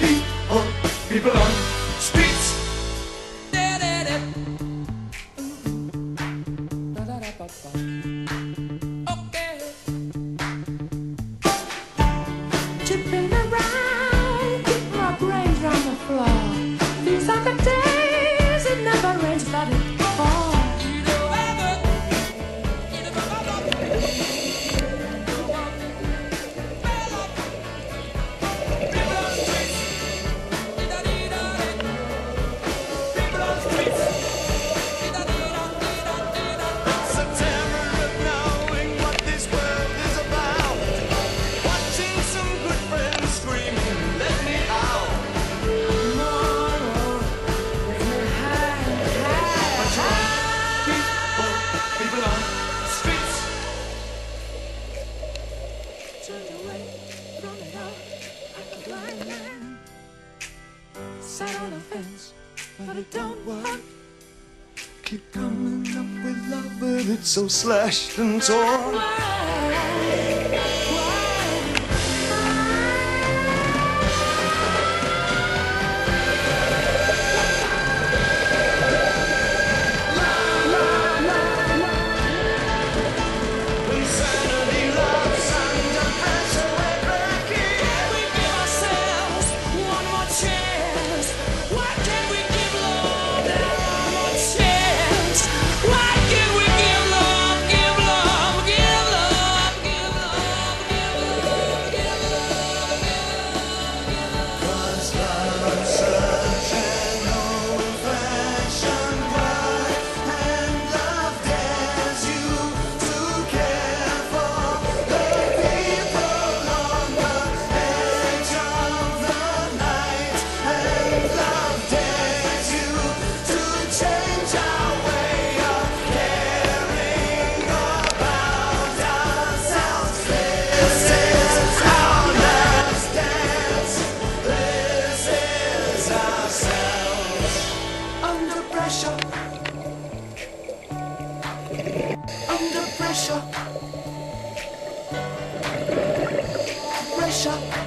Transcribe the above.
people, people on. Sat on the fence, but it don't work. Keep coming up with love, but it's so slashed and torn. Pressure. Under pressure. Pressure.